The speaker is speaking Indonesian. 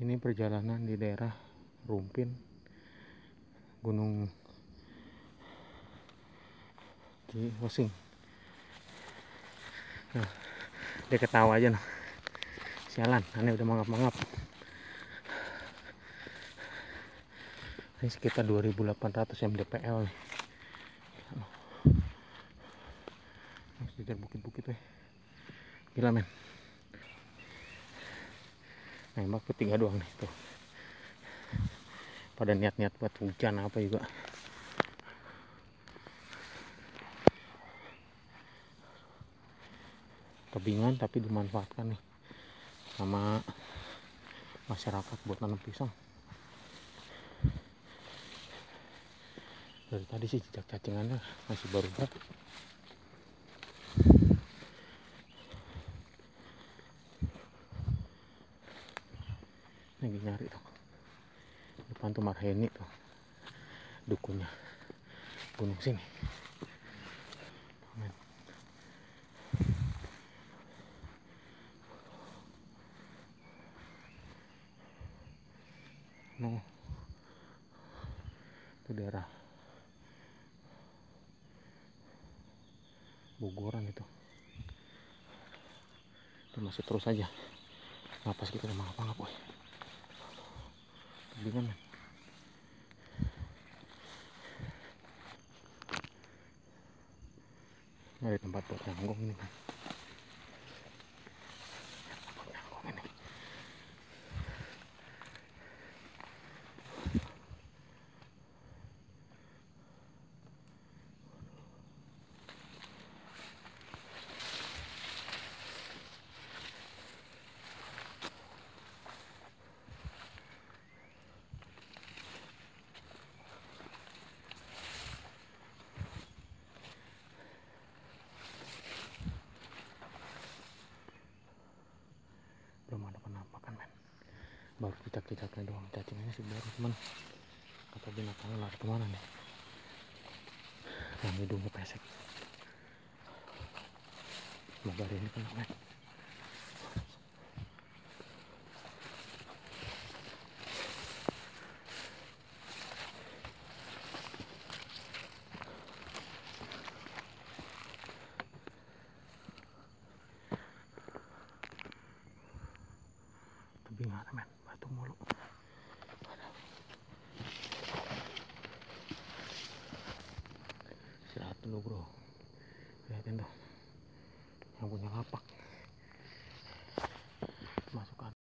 ini perjalanan di daerah Rumpin Gunung Ciwasing nah, dia ketawa aja nah. Sialan aneh udah mangap-mangap. Ini sekitar 2800 mdpl nih. Sekitar bukit-bukit weh. Gila men nembak ketiga doang nih tuh. Pada niat-niat buat hujan apa juga. Tebingan tapi dimanfaatkan nih sama masyarakat buat nanam pisang. Dari tadi sih jejak cacingannya masih baru banget lagi nyari tuh. Depan tuh Marheni tuh. Dukunya. Gunung sini. Amen. no itu daerah Bogoran itu. Itu masih terus aja. Napas kita udah đứng ăn này. Đây tầm bát bộ thằng ngông như này baru cicak-cicaknya doang cacingannya sih baru cuman kata binatangnya lari ke mana nih? Yang hidungnya pesek semoga hari ini kena men tebingan men batu mulu. Istirahat dulu bro. Lihatin tuh. Yang punya lapak